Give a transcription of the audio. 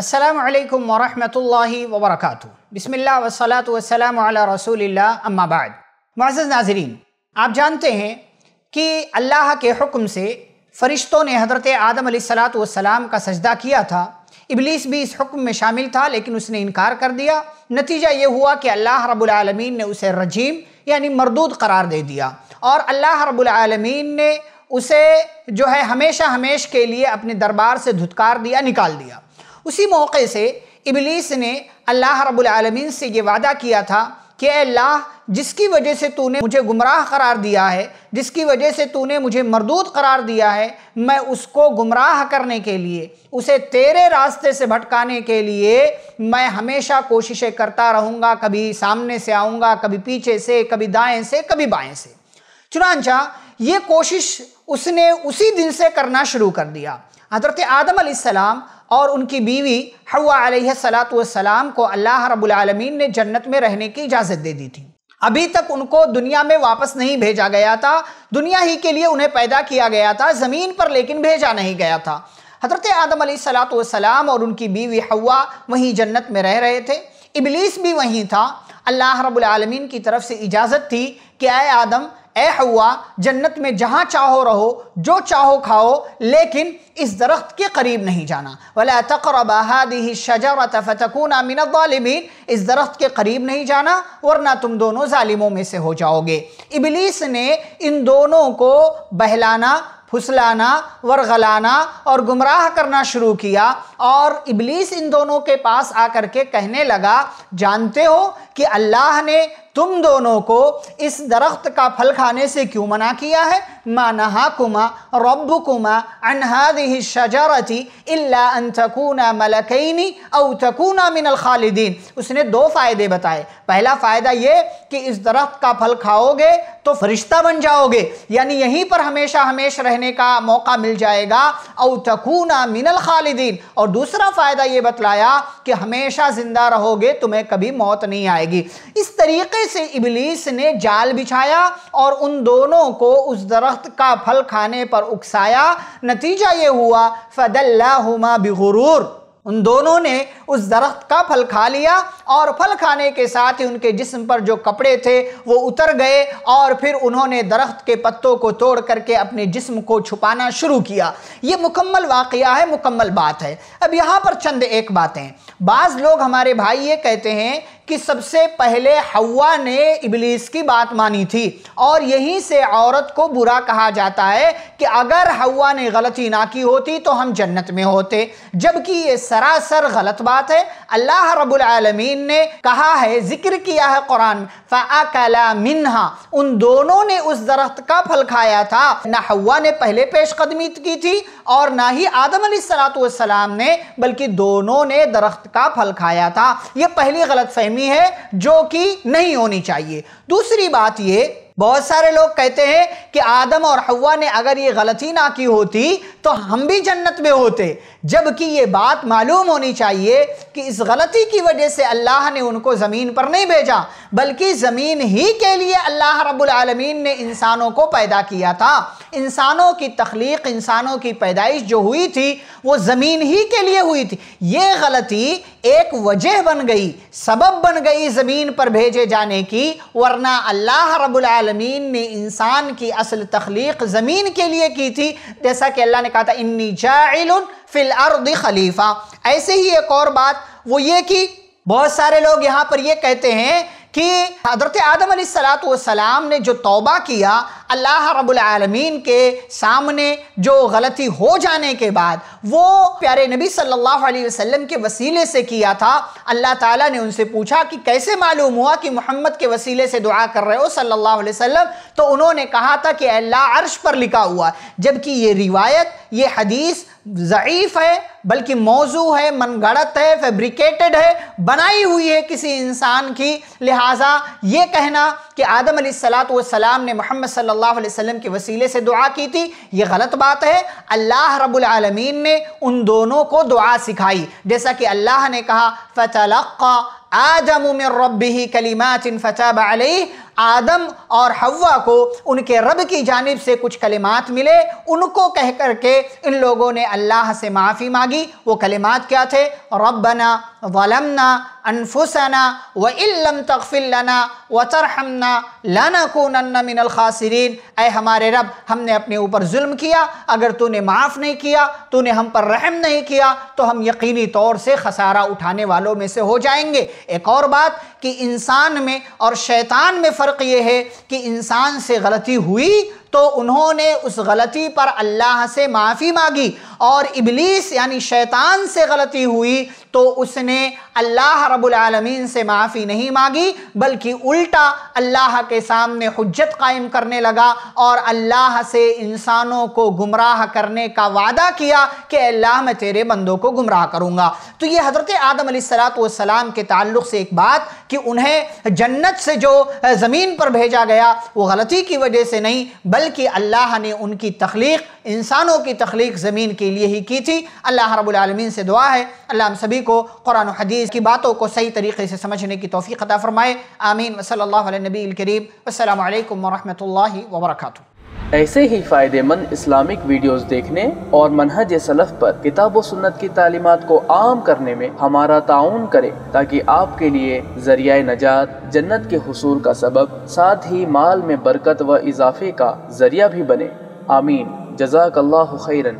असलकम वरहमल वबरक बसमिल्ला वसलात वसलाम रसूल अम्माबाद मुआज़ नाजरीन आप जानते हैं कि अल्लाह के हुक्म से फ़रिश्तों ने हज़रत आदम सलाम का सजदा किया था। इबलीस भी इस हुक्म में शामिल था, लेकिन उसने इनकार कर दिया। नतीजा ये हुआ कि अल्लाह रब्बुल ने उसे रजीम, यानी मरदूद करार दे दिया। और अल्लाह रब्बुल ने उसे जो है हमेशा हमेश के लिए अपने दरबार से धुतकार दिया, निकाल दिया। उसी मौके से इबलीस ने अल्लाह रब्बुल आलमीन से ये वादा किया था कि अल्लाह, जिसकी वजह से तूने मुझे गुमराह करार दिया है, जिसकी वजह से तूने मुझे मरदूद करार दिया है, मैं उसको गुमराह करने के लिए, उसे तेरे रास्ते से भटकाने के लिए मैं हमेशा कोशिशें करता रहूँगा, कभी सामने से आऊँगा, कभी पीछे से, कभी दाएँ से, कभी बाएँ से। चुनानचा ये कोशिश उसने उसी दिन से करना शुरू कर दिया। हज़रत आदम सलाम और उनकी बीवी हवा सलाम को अल्लाह रब्बुल ने जन्नत में रहने की इजाज़त दे दी थी। अभी तक उनको दुनिया में वापस नहीं भेजा गया था। दुनिया ही के लिए उन्हें पैदा किया गया था, ज़मीन पर लेकिन भेजा नहीं गया था। हज़रत आदम सलात सलाम और उनकी बीवी हवा वहीं जन्नत में रह रहे थे। इबलीस भी वहीं था। अल्लाह रबालमीन की तरफ़ से इजाज़त थी कि आए आदम ए हुआ जन्नत में जहाँ चाहो रहो, जो चाहो खाओ, लेकिन इस दरख्त के करीब नहीं जाना। वला तकरबादी शजरत फतकूना इस दरख्त के करीब नहीं जाना, वरना तुम दोनों जालिमों में से हो जाओगे। इबलीस ने इन दोनों को बहलाना, फुसलाना, वरगलाना और गुमराह करना शुरू किया और इबलीस इन दोनों के पास आकर के कहने लगा, जानते हो कि अल्लाह ने तुम दोनों को इस दरख्त का फल खाने से क्यों मना किया है? मानहा कुमा रब कुमा अनहादी शजारती इल्ला अनतकूना मलकैनी औ तकूना मिनल खालिदीन। उसने दो फ़ायदे बताए। पहला फ़ायदा ये कि इस दरख्त का फल खाओगे तो फरिश्ता बन जाओगे। यानी यहीं पर हमेशा हमेश रहने का मौका मिल जाएगा। औ तकूना मिनल खालिदीन। और दूसरा फ़ायदा ये बतलाया कि हमेशा ज़िंदा रहोगे, तुम्हें कभी मौत नहीं आएगी। इस तरीके से इबलीस ने जाल बिछाया और उन दोनों को उस दरख्त का फल खाने पर उकसाया। नतीजा ये हुआ, फ़दल्लाहुमा बिगुरूर। उन दोनों ने उस दरख्त का फल खा लिया और फल खाने के साथ ही उनके जिस्म पर जो कपड़े थे, वो उतर गए और फिर उन्होंने दरख्त के पत्तों को तोड़ करके अपने जिस्म को छुपाना शुरू किया। ये मुकम्मल वाक़या है, मुकम्मल बात है। अब यहाँ पर चंद एक बातें। बाज़ लोग हमारे भाई ये कहते हैं कि सबसे पहले हवा ने इबलीस की बात मानी थी और यहीं से औरत को बुरा कहा जाता है कि अगर हवा ने गलती ना की होती तो हम जन्नत में होते। जबकि ये सरासर गलत बात है। अल्लाह रब्बुल आलमीन ने कहा है, ज़िक्र किया है कुरान फ़ाकला मिन्हा। उन दोनों ने उस दरख्त का फल खाया था। ना हवा ने पहले पेशकदमी की थी और ना ही आदम सलाम ने, बल्कि दोनों ने दरख्त का फल खाया था। यह पहली गलत फहमी है जो कि नहीं होनी चाहिए। दूसरी बात ये बहुत सारे लोग कहते हैं कि आदम और हवा ने अगर ये गलती ना की होती तो हम भी जन्नत में होते। जबकि ये बात मालूम होनी चाहिए कि इस गलती की वजह से अल्लाह ने उनको ज़मीन पर नहीं भेजा, बल्कि ज़मीन ही के लिए अल्लाह रब्बुल आलमीन ने इंसानों को पैदा किया था। इंसानों की तख्लीक, इंसानों की पैदाइश जो हुई थी, वो ज़मीन ही के लिए हुई थी। ये गलती एक वजह बन गई, सबब बन गई ज़मीन पर भेजे जाने की, वरना अल्लाह रब्बुल आलमीन ने इंसान की असल तख्लीक ज़मीन के लिए की थी। जैसा कि अल्लाह ने कहा था, इन्नी जाइल फिल अर्द खलीफा। ऐसे ही एक और बात, वो ये कि बहुत सारे लोग यहाँ पर ये कहते हैं कि हज़रत आदम सलाम ने जो तौबा किया अल्लाह रब्बुल आलमीन के सामने जो गलती हो जाने के बाद वो प्यारे नबी सल्लल्लाहु अलैहि वसल्लम के वसीले से किया था। अल्लाह ताला ने उनसे पूछा कि कैसे मालूम हुआ कि मोहम्मद के वसीले से दुआ कर रहे हो सल्लल्लाहु अलैहि वसल्लम? तो उन्होंने कहा था कि अल्लाह अर्श पर लिखा हुआ, जबकि ये रिवायत, ये हदीस ज़यीफ़ है, बल्कि मौजू है, मनगढ़त है, फैब्रिकेटेड है, बनाई हुई है किसी इंसान की। लिहाजा ये कहना कि आदम सलाम ने मोहम्मद सल्लल्लाहु अलैहि वसल्लम के वसीले से दुआ की थी। ये गलत बात है। अल्लाह रब्बुल आलमीन ने उन दोनों को दुआ सिखाई। जैसा कि अल्लाह ने कहा फ़तलक़ा आदम रबी कलिमात फताब आदम और हवा को उनके रब की जानब से कुछ कलिमात मिले। उनको कह करके इन लोगों ने अल्लाह से माफ़ी मांगी। वो कलिमात क्या थे? रबना वलमना अनफुसना व इल्लम तगफिलना व तरहमना लानकूनन्ना मिनल खासिरीन। ए हमारे रब, हमने अपने ऊपर जुल्म किया। अगर तूने माफ़ नहीं किया, तूने हम पर रहम नहीं किया तो हम यकीनी तौर से खसारा उठाने वालों में से हो जाएँगे। एक और बात कि इंसान में और शैतान में फ़र्क ये है कि इंसान से गलती हुई तो उन्होंने उस गलती पर अल्लाह से माफ़ी मांगी और इबलीस यानी शैतान से गलती हुई तो उसने अल्लाह रब्बुल आलमीन से माफ़ी नहीं मांगी, बल्कि उल्टा अल्लाह के सामने हुज्जत कायम करने लगा और अल्लाह से इंसानों को गुमराह करने का वादा किया कि अल्लाह मैं तेरे बंदों को गुमराह करूँगा। तो ये हज़रत आदम सलाम के ताल्लुक़ से एक बात कि उन्हें जन्नत से जो ज़मीन पर भेजा गया, वो गलती की वजह से नहीं, बल्कि अल्लाह ने उनकी तख्लीक, इंसानों की तख्लीक ज़मीन के लिए ही की थी। अल्लाह रबालमीन से दुआ है, अल्लाह हम सभी को, कुरान हदीस की बातों को सही तरीके से समझने की तोफ़ी अता फ़रमाए। आमीन। वसल्ला नबी करीब अल्लाम वरहमल वर्का ऐसे ही फ़ायदेमंद इस्लामिक वीडियोस देखने और मनहज सलफ़ पर किताब व सुन्नत की तालीमत को आम करने में हमारा ताउन करें, ताकि आपके लिए ज़रिया नजात, जन्नत के हसूल का सबब, साथ ही माल में बरकत व इजाफे का ज़रिया भी बने। आमीन। जजाकल्ला खैरन।